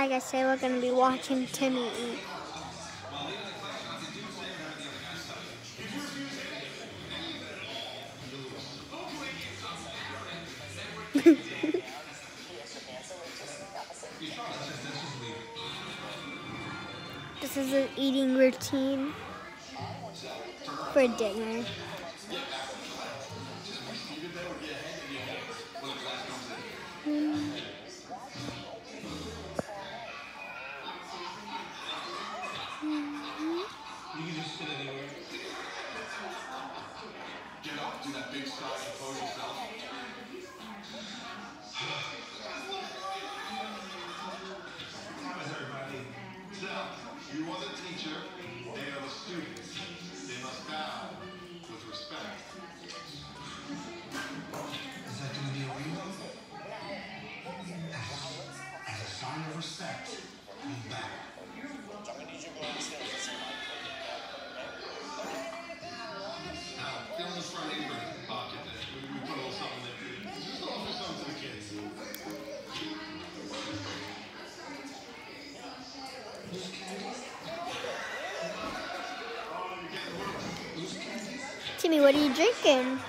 Like I say, we're going to be watching Timmy eat. this is an eating routine for dinner. Get up, that big sigh, compose yourself. How is everybody? Now, you are the teacher, they are the students. They must bow with respect. Is that going to be a rainbow? As, as a sign of respect, we bow. Timmy, what are you drinking?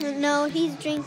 No, he's drink.